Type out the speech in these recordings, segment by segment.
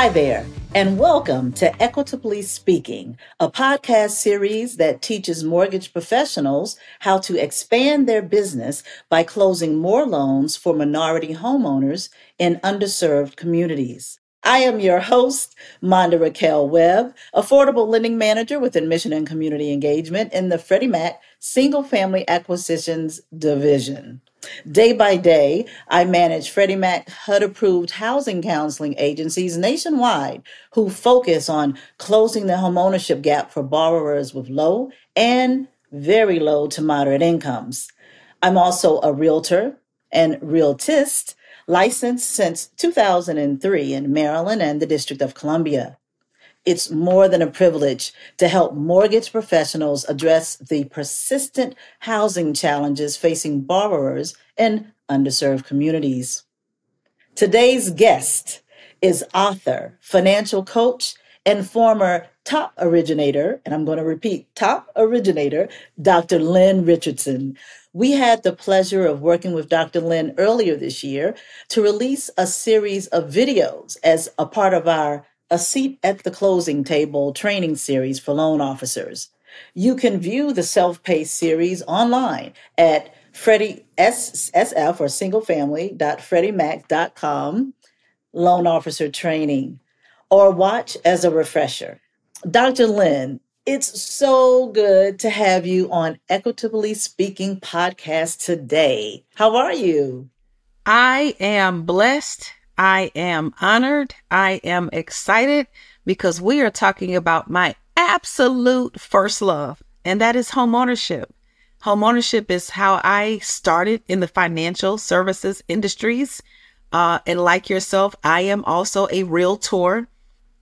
Hi there, and welcome to Equitably Speaking, a podcast series that teaches mortgage professionals how to expand their business by closing more loans for minority homeowners in underserved communities. I am your host, Monda Raquel Webb, Affordable Lending Manager with Admission and Community Engagement in the Freddie Mac Single Family Acquisitions Division. Day by day, I manage Freddie Mac HUD approved housing counseling agencies nationwide who focus on closing the homeownership gap for borrowers with low and very low to moderate incomes. I'm also a realtor and realtist licensed since 2003 in Maryland and the District of Columbia. It's more than a privilege to help mortgage professionals address the persistent housing challenges facing borrowers in underserved communities. Today's guest is author, financial coach, and former top originator, and I'm going to repeat top originator, Dr. Lynn Richardson. We had the pleasure of working with Dr. Lynn earlier this year to release a series of videos as a part of our A Seat at the Closing Table training series for loan officers. You can view the self-paced series online at Freddie or singlefamily.freddiemac.com loan officer training or watch as a refresher. Dr. Lynn, it's so good to have you on Equitably Speaking podcast today. How are you? I am blessed. I am honored. I am excited because we are talking about my absolute first love, and that is homeownership. Homeownership is how I started in the financial services industries. Uh, and like yourself, I am also a realtor,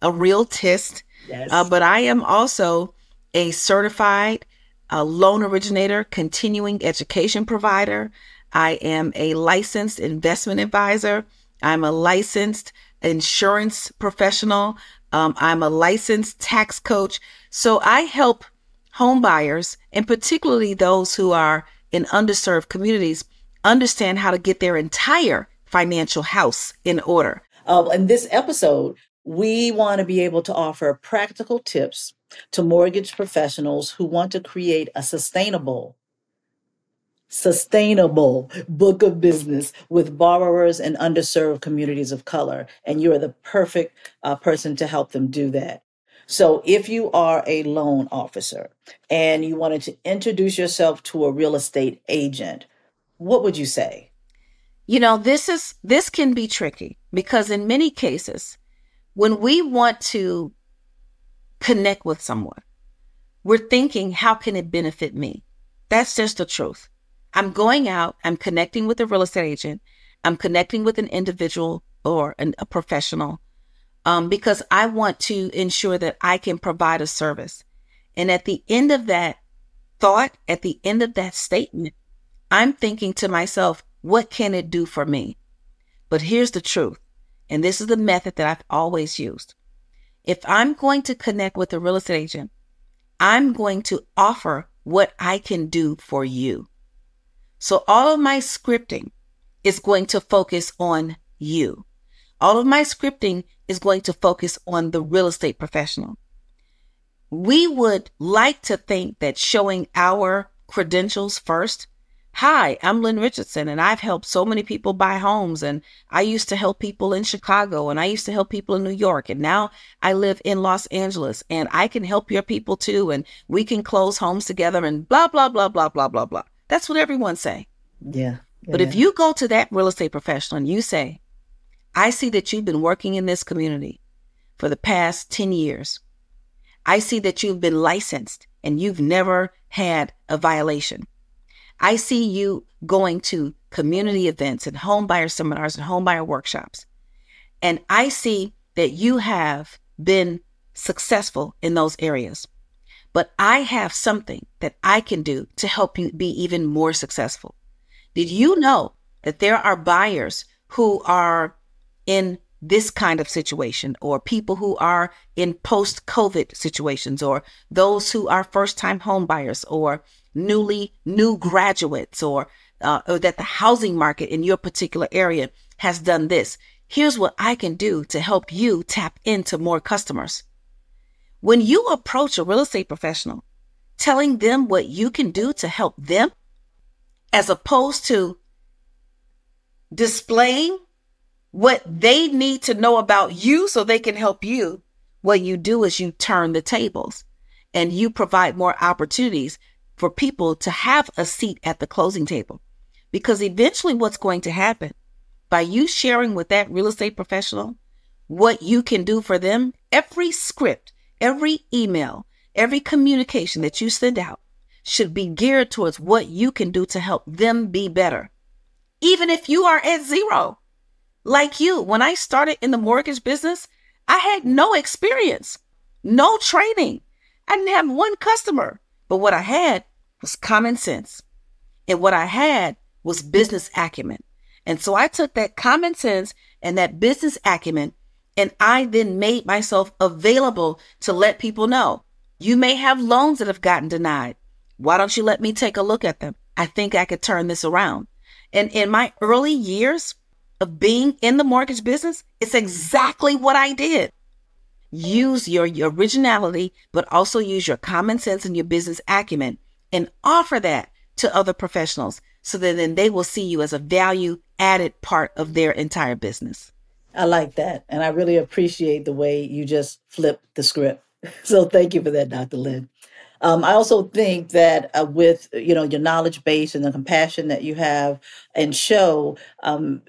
a realtist. Yes. Uh, but I am also a certified uh, loan originator, continuing education provider. I am a licensed investment advisor. I'm a licensed insurance professional. Um, I'm a licensed tax coach. So I help home buyers, and particularly those who are in underserved communities, understand how to get their entire financial house in order. Um, in this episode, we want to be able to offer practical tips to mortgage professionals who want to create a sustainable, sustainable book of business with borrowers and underserved communities of color. And you're the perfect uh, person to help them do that. So if you are a loan officer and you wanted to introduce yourself to a real estate agent, what would you say? You know, this is this can be tricky because in many cases when we want to connect with someone, we're thinking, how can it benefit me? That's just the truth. I'm going out, I'm connecting with a real estate agent, I'm connecting with an individual or an, a professional um, because I want to ensure that I can provide a service. And at the end of that thought, at the end of that statement, I'm thinking to myself, what can it do for me? But here's the truth and this is the method that I've always used. If I'm going to connect with a real estate agent, I'm going to offer what I can do for you. So all of my scripting is going to focus on you. All of my scripting is going to focus on the real estate professional. We would like to think that showing our credentials first Hi, I'm Lynn Richardson, and I've helped so many people buy homes. And I used to help people in Chicago, and I used to help people in New York. And now I live in Los Angeles, and I can help your people too. And we can close homes together, and blah, blah, blah, blah, blah, blah, blah. That's what everyone say. Yeah. But if you go to that real estate professional and you say, I see that you've been working in this community for the past 10 years. I see that you've been licensed and you've never had a violation. I see you going to community events and homebuyer seminars and homebuyer workshops. And I see that you have been successful in those areas. But I have something that I can do to help you be even more successful. Did you know that there are buyers who are in this kind of situation or people who are in post COVID situations or those who are first time home buyers or newly new graduates or, uh, or that the housing market in your particular area has done this. Here's what I can do to help you tap into more customers. When you approach a real estate professional, telling them what you can do to help them, as opposed to displaying what they need to know about you so they can help you, what you do is you turn the tables and you provide more opportunities for people to have a seat at the closing table. Because eventually, what's going to happen by you sharing with that real estate professional what you can do for them, every script, every email, every communication that you send out should be geared towards what you can do to help them be better. Even if you are at zero, like you, when I started in the mortgage business, I had no experience, no training. I didn't have one customer, but what I had was common sense. And what I had was business acumen. And so I took that common sense and that business acumen, and I then made myself available to let people know you may have loans that have gotten denied. Why don't you let me take a look at them? I think I could turn this around. And in my early years of being in the mortgage business, it's exactly what I did. Use your, originality, but also use your common sense and your business acumen and offer that to other professionals so that then they will see you as a value added part of their entire business. I like that. And I really appreciate the way you just flipped the script. So thank you for that, Dr. Lynn. Um, I also think that uh, with you know your knowledge base and the compassion that you have and show um,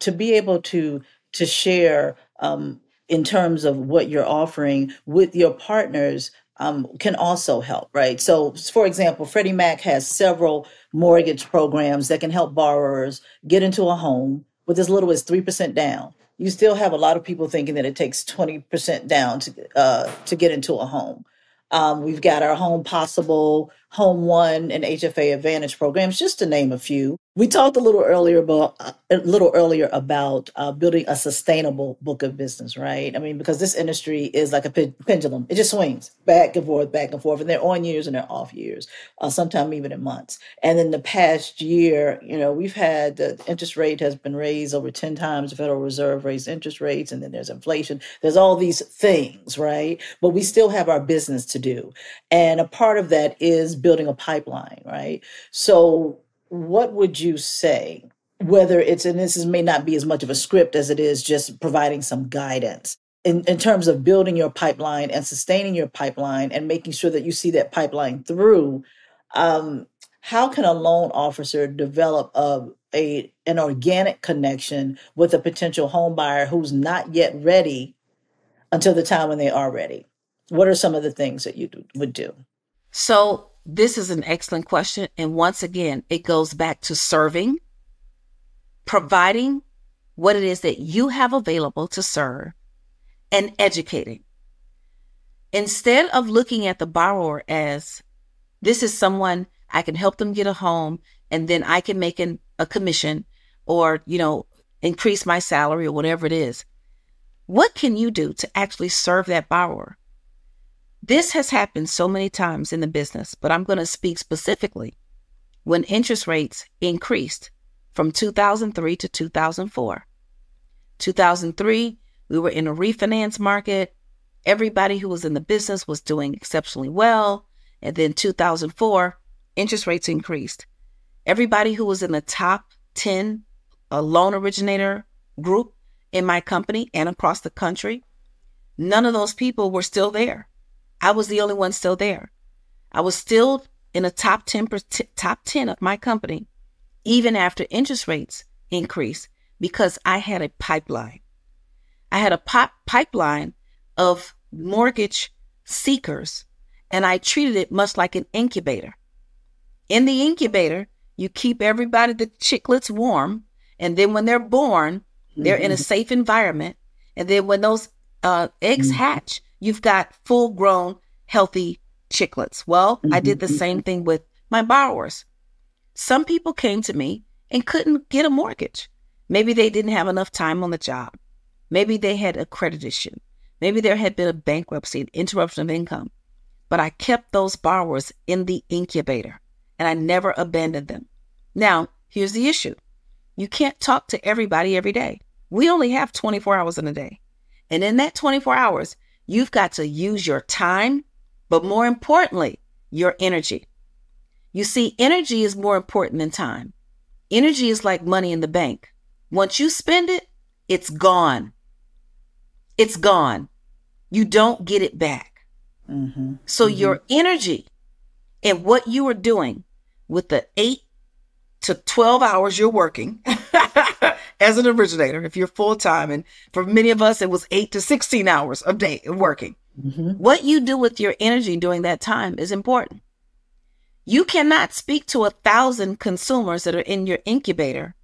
to be able to to share um, in terms of what you're offering with your partners um, can also help, right? So, for example, Freddie Mac has several mortgage programs that can help borrowers get into a home with as little as 3% down. You still have a lot of people thinking that it takes 20% down to, uh, to get into a home. Um, we've got our Home Possible, Home One, and HFA Advantage programs, just to name a few. We talked a little earlier about a little earlier about uh, building a sustainable book of business, right? I mean, because this industry is like a pendulum; it just swings back and forth, back and forth, and they're on years and they're off years, uh, sometimes even in months. And in the past year, you know, we've had the interest rate has been raised over ten times. The Federal Reserve raised interest rates, and then there's inflation. There's all these things, right? But we still have our business to do, and a part of that is building a pipeline, right? So what would you say? Whether it's and this is, may not be as much of a script as it is just providing some guidance in, in terms of building your pipeline and sustaining your pipeline and making sure that you see that pipeline through um, how can a loan officer develop a, a an organic connection with a potential home buyer who's not yet ready until the time when they are ready? What are some of the things that you do, would do? So this is an excellent question. And once again, it goes back to serving, providing what it is that you have available to serve, and educating. Instead of looking at the borrower as this is someone I can help them get a home and then I can make an, a commission or, you know, increase my salary or whatever it is. What can you do to actually serve that borrower? This has happened so many times in the business, but I'm going to speak specifically when interest rates increased from 2003 to 2004. 2003, we were in a refinance market. Everybody who was in the business was doing exceptionally well. And then 2004, interest rates increased. Everybody who was in the top 10 a loan originator group in my company and across the country, none of those people were still there. I was the only one still there. I was still in the top 10 top 10 of my company even after interest rates increased because I had a pipeline. I had a pop pipeline of mortgage seekers and I treated it much like an incubator. In the incubator, you keep everybody the chicklets warm and then when they're born, they're mm-hmm. in a mm-hmm. safe environment and then when those uh, eggs mm-hmm. hatch, you've got full grown, healthy chicklets. Well, mm-hmm. I did the mm-hmm, same mm-hmm. thing with my borrowers. Some people came to me and couldn't get a mortgage. Maybe they didn't have enough time on the job. Maybe they had a credit issue. Maybe there had been a bankruptcy, an interruption of income. But I kept those borrowers in the incubator and I never abandoned them. Now, here's the issue you can't talk to everybody every day. We only have 24 hours in a day. And in that 24 hours, you've got to use your time, but more importantly, your energy. You see, energy is more important than time. Energy is like money in the bank. Once you spend it, it's gone. It's gone. You don't get it back. Mm-hmm. So mm-hmm. your energy and what you are doing with the eight to 12 hours you're working as an originator, if you're full time, and for many of us, it was eight to 16 hours a day working. Mm-hmm. What you do with your energy during that time is important. You cannot speak to a thousand consumers that are in your incubator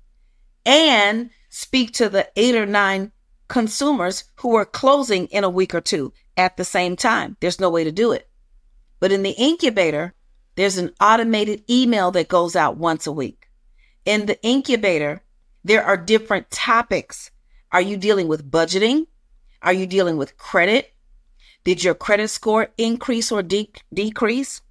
and speak to the eight or nine consumers who are closing in a week or two at the same time. There's no way to do it. But in the incubator, there's an automated email that goes out once a week. In the incubator, there are different topics. Are you dealing with budgeting? Are you dealing with credit? Did your credit score increase or de- decrease?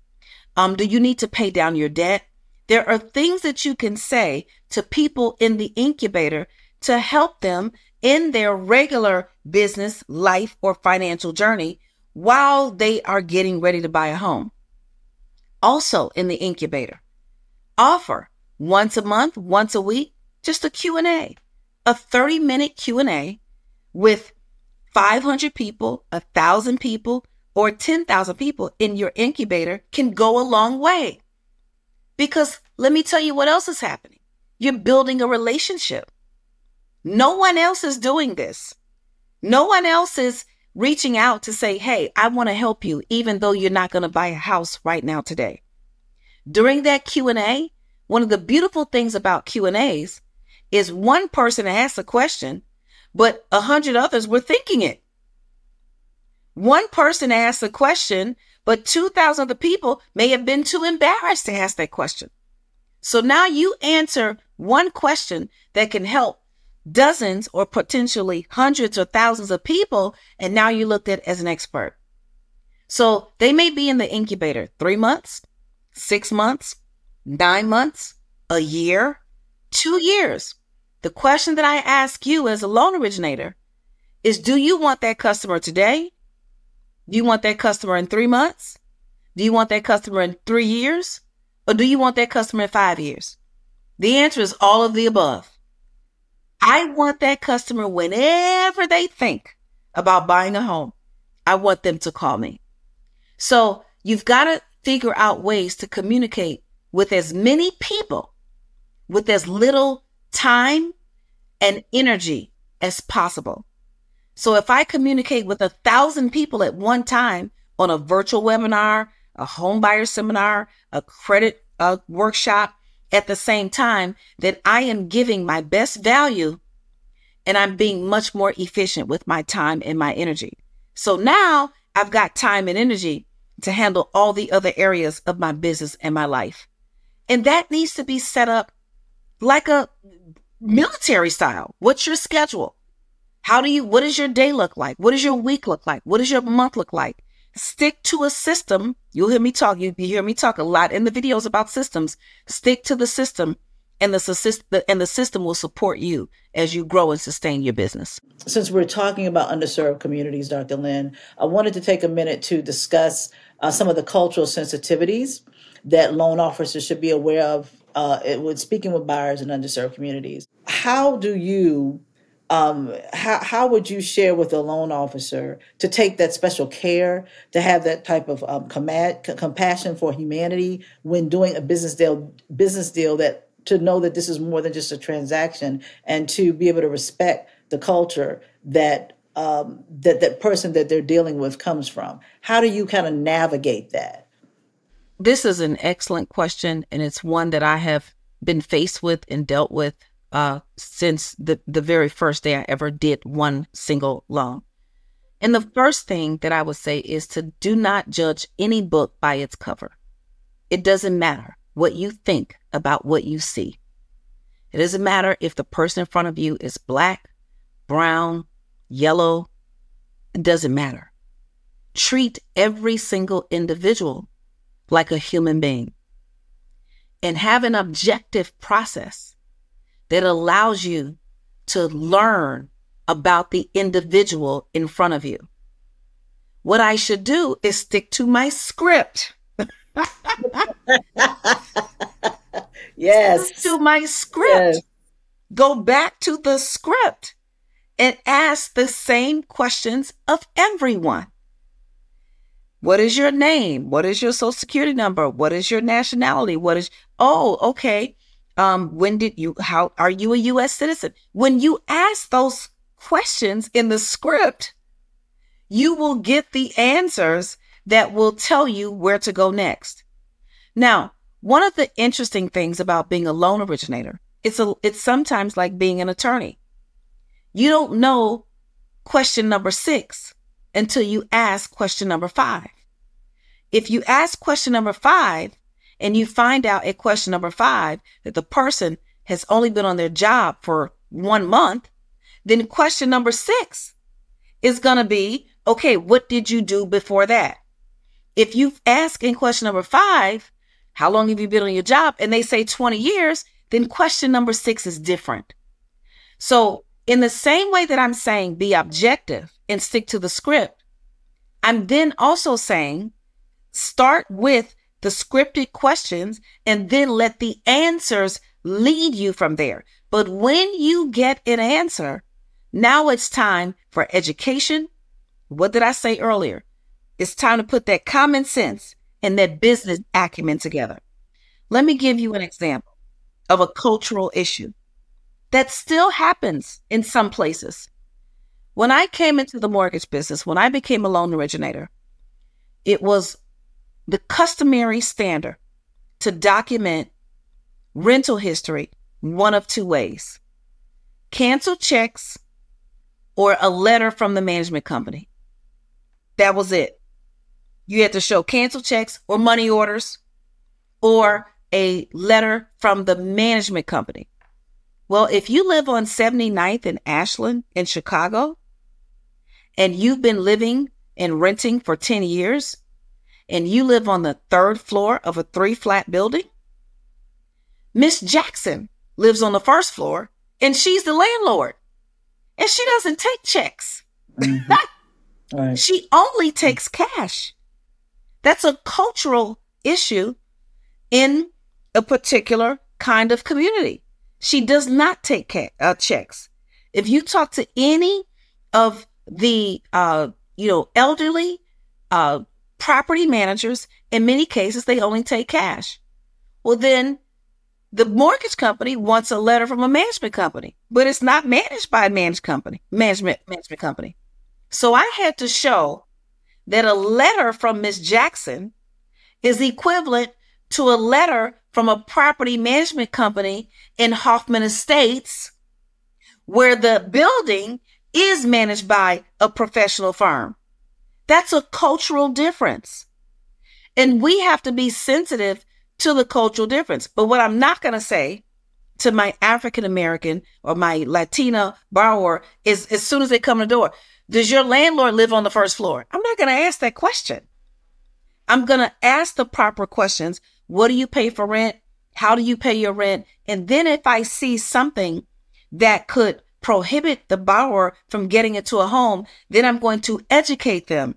Um, do you need to pay down your debt? There are things that you can say to people in the incubator to help them in their regular business, life, or financial journey while they are getting ready to buy a home. Also in the incubator, offer once a month, once a week, just a Q&A, a 30 minute Q&A with 500 people, a thousand people, or 10,000 people in your incubator can go a long way. Because let me tell you what else is happening. You're building a relationship. No one else is doing this. No one else is reaching out to say, Hey, I want to help you, even though you're not going to buy a house right now today. During that Q&A, one of the beautiful things about Q&As is one person asks a question, but a hundred others were thinking it. One person asked a question, but 2,000 other people may have been too embarrassed to ask that question. So now you answer one question that can help dozens or potentially hundreds or thousands of people. And now you looked at as an expert. So they may be in the incubator three months, six months, nine months, a year, two years. The question that I ask you as a loan originator is do you want that customer today? Do you want that customer in three months? Do you want that customer in three years? Or do you want that customer in five years? The answer is all of the above. I want that customer whenever they think about buying a home. I want them to call me. So you've got to figure out ways to communicate with as many people with as little time and energy as possible. So if I communicate with a thousand people at one time on a virtual webinar, a home buyer seminar, a credit uh, workshop at the same time, then I am giving my best value and I'm being much more efficient with my time and my energy. So now I've got time and energy to handle all the other areas of my business and my life. And that needs to be set up like a military style. What's your schedule? How do you, what does your day look like? What does your week look like? What does your month look like? Stick to a system. You'll hear me talk. You, you hear me talk a lot in the videos about systems. Stick to the system and the, and the system will support you as you grow and sustain your business. Since we're talking about underserved communities, Dr. Lynn, I wanted to take a minute to discuss uh, some of the cultural sensitivities that loan officers should be aware of uh, with speaking with buyers in underserved communities. How do you um, how, how would you share with a loan officer to take that special care, to have that type of um, com- compassion for humanity when doing a business deal, business deal that to know that this is more than just a transaction, and to be able to respect the culture that um, that that person that they're dealing with comes from. How do you kind of navigate that? This is an excellent question, and it's one that I have been faced with and dealt with uh, since the, the very first day I ever did one single loan. And the first thing that I would say is to do not judge any book by its cover. It doesn't matter what you think about what you see. It doesn't matter if the person in front of you is black, brown, yellow. It doesn't matter. Treat every single individual like a human being and have an objective process that allows you to learn about the individual in front of you. What I should do is stick to my script. yes. Stick to my script. Yes. Go back to the script and ask the same questions of everyone. What is your name? What is your social security number? What is your nationality? What is, oh, okay. Um, when did you, how, are you a U.S. citizen? When you ask those questions in the script, you will get the answers that will tell you where to go next. Now, one of the interesting things about being a loan originator, it's a, it's sometimes like being an attorney. You don't know question number six until you ask question number five. If you ask question number five and you find out at question number five that the person has only been on their job for one month, then question number six is going to be, okay, what did you do before that? If you ask in question number five, how long have you been on your job? And they say 20 years, then question number six is different. So in the same way that I'm saying be objective and stick to the script, I'm then also saying start with the scripted questions and then let the answers lead you from there. But when you get an answer, now it's time for education. What did I say earlier? It's time to put that common sense and that business acumen together. Let me give you an example of a cultural issue that still happens in some places. When I came into the mortgage business, when I became a loan originator, it was the customary standard to document rental history one of two ways cancel checks or a letter from the management company. That was it. You had to show cancel checks or money orders or a letter from the management company. Well, if you live on 79th and Ashland in Chicago and you've been living and renting for 10 years, and you live on the third floor of a three flat building, Miss Jackson lives on the first floor and she's the landlord and she doesn't take checks. Mm-hmm. right. She only takes cash. That's a cultural issue in a particular kind of community. She does not take ca- uh, checks. If you talk to any of the, uh, you know, elderly, uh, property managers, in many cases, they only take cash. Well, then the mortgage company wants a letter from a management company, but it's not managed by a managed company, management, management company. So I had to show that a letter from Miss Jackson is equivalent to a letter from a property management company in Hoffman Estates, where the building is managed by a professional firm. That's a cultural difference. And we have to be sensitive to the cultural difference. But what I'm not going to say to my African American or my Latina borrower is as soon as they come to the door, does your landlord live on the first floor? I'm not going to ask that question. I'm going to ask the proper questions. What do you pay for rent? How do you pay your rent? And then if I see something that could prohibit the borrower from getting into a home, then I'm going to educate them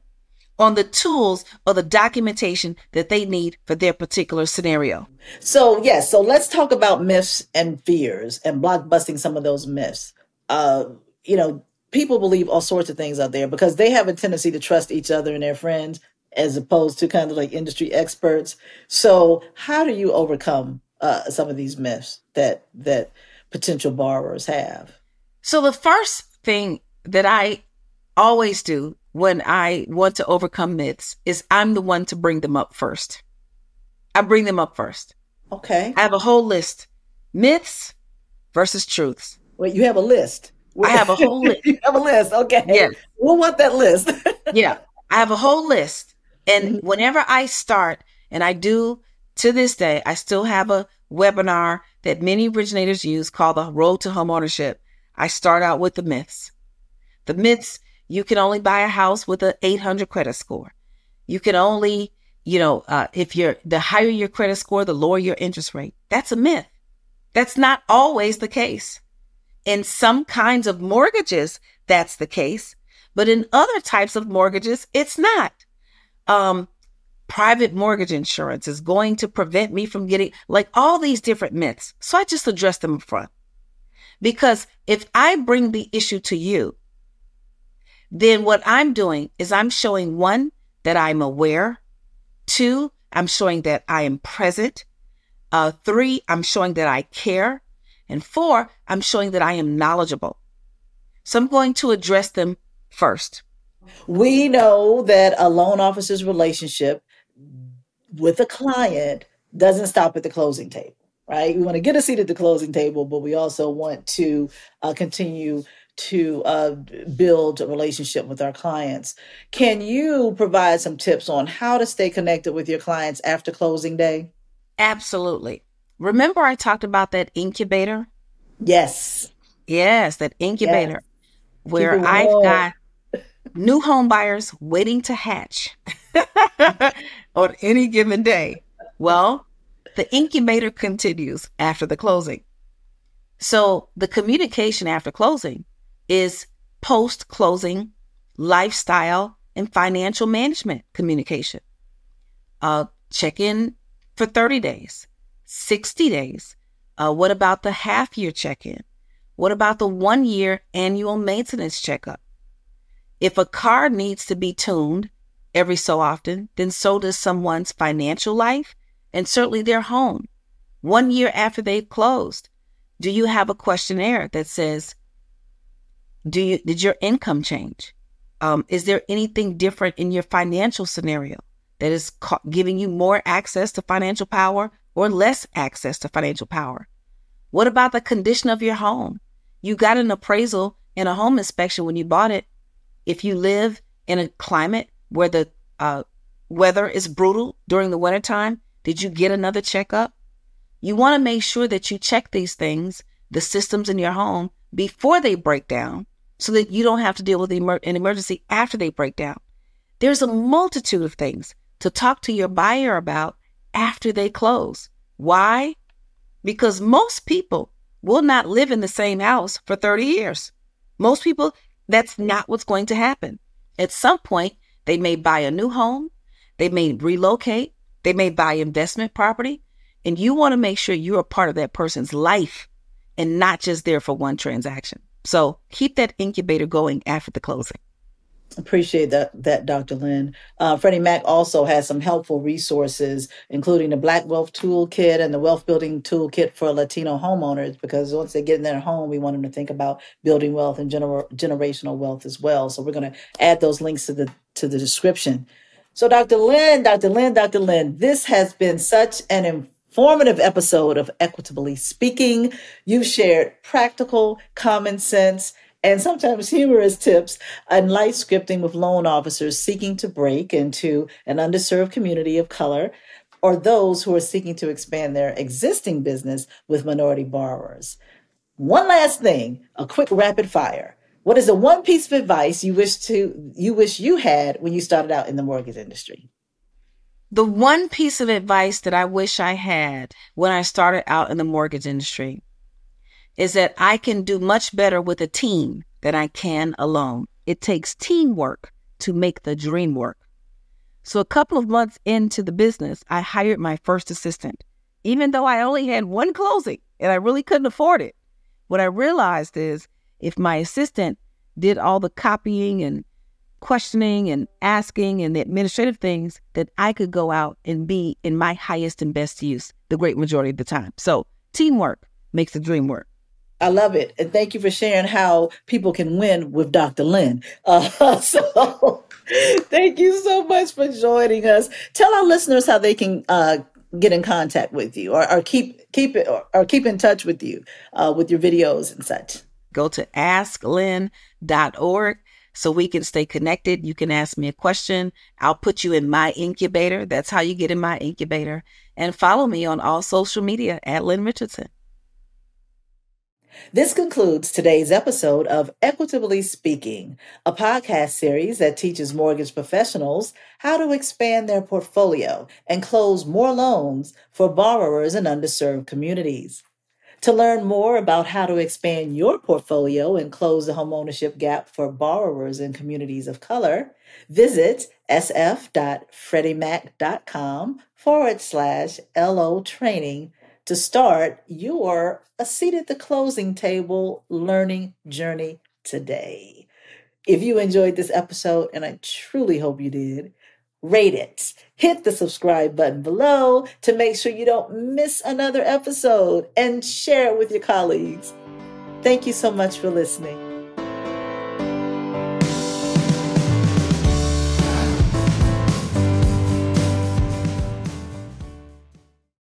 on the tools or the documentation that they need for their particular scenario. So, yes, so let's talk about myths and fears and blockbusting some of those myths. Uh, you know, people believe all sorts of things out there because they have a tendency to trust each other and their friends as opposed to kind of like industry experts. So, how do you overcome uh, some of these myths that that potential borrowers have? So the first thing that I always do when I want to overcome myths is I'm the one to bring them up first. I bring them up first. Okay. I have a whole list. Myths versus truths. Wait, you have a list. I have a whole list. you have a list. Okay. Yes. We'll want that list. yeah. I have a whole list. And mm-hmm. whenever I start, and I do to this day, I still have a webinar that many originators use called the Road to Home Ownership. I start out with the myths. The myths, you can only buy a house with an 800 credit score. You can only, you know, uh, if you're the higher your credit score, the lower your interest rate. That's a myth. That's not always the case. In some kinds of mortgages, that's the case, but in other types of mortgages, it's not. Um, private mortgage insurance is going to prevent me from getting like all these different myths. So I just address them up front. Because if I bring the issue to you, then what I'm doing is I'm showing one, that I'm aware. Two, I'm showing that I am present. Uh, three, I'm showing that I care. And four, I'm showing that I am knowledgeable. So I'm going to address them first. We know that a loan officer's relationship with a client doesn't stop at the closing table, right? We want to get a seat at the closing table, but we also want to uh, continue to uh, build a relationship with our clients. Can you provide some tips on how to stay connected with your clients after closing day? Absolutely. Remember, I talked about that incubator? Yes. Yes, that incubator yes. where I've got new home buyers waiting to hatch on any given day. Well, the incubator continues after the closing. So the communication after closing is post closing lifestyle and financial management communication. Uh, check in for 30 days, 60 days. Uh, what about the half year check in? What about the one year annual maintenance checkup? If a car needs to be tuned every so often, then so does someone's financial life and certainly their home. One year after they've closed, do you have a questionnaire that says, do you did your income change? Um, is there anything different in your financial scenario that is ca- giving you more access to financial power or less access to financial power? What about the condition of your home? You got an appraisal and a home inspection when you bought it. If you live in a climate where the uh, weather is brutal during the wintertime, did you get another checkup? You want to make sure that you check these things, the systems in your home, before they break down so that you don't have to deal with an emergency after they break down. There's a multitude of things to talk to your buyer about after they close. Why? Because most people will not live in the same house for 30 years. Most people, that's not what's going to happen. At some point, they may buy a new home, they may relocate, they may buy investment property, and you want to make sure you're a part of that person's life and not just there for one transaction. So keep that incubator going after the closing. Appreciate that, that Dr. Lynn. Uh, Freddie Mac also has some helpful resources, including the Black Wealth Toolkit and the Wealth Building Toolkit for Latino homeowners, because once they get in their home, we want them to think about building wealth and gener- generational wealth as well. So we're going to add those links to the to the description. So, Dr. Lynn, Dr. Lynn, Dr. Lynn, this has been such an informative episode of Equitably Speaking. You've shared practical, common sense, and sometimes humorous tips on life scripting with loan officers seeking to break into an underserved community of color or those who are seeking to expand their existing business with minority borrowers. One last thing, a quick rapid fire. What is the one piece of advice you wish to you wish you had when you started out in the mortgage industry? The one piece of advice that I wish I had when I started out in the mortgage industry is that I can do much better with a team than I can alone. It takes teamwork to make the dream work. So, a couple of months into the business, I hired my first assistant, even though I only had one closing and I really couldn't afford it. What I realized is if my assistant did all the copying and questioning and asking and the administrative things that I could go out and be in my highest and best use the great majority of the time. So teamwork makes the dream work. I love it. And thank you for sharing how people can win with Dr. Lynn. Uh, so thank you so much for joining us. Tell our listeners how they can uh, get in contact with you or, or keep keep it or, or, keep in touch with you uh, with your videos and such. Go to asklynn.org so we can stay connected. You can ask me a question. I'll put you in my incubator. That's how you get in my incubator. And follow me on all social media at Lynn Richardson. This concludes today's episode of Equitably Speaking, a podcast series that teaches mortgage professionals how to expand their portfolio and close more loans for borrowers in underserved communities. To learn more about how to expand your portfolio and close the homeownership gap for borrowers in communities of color, visit sf.freddiemac.com forward slash LO training to start your A Seat at the Closing Table learning journey today. If you enjoyed this episode, and I truly hope you did, rate it. Hit the subscribe button below to make sure you don't miss another episode and share it with your colleagues. Thank you so much for listening.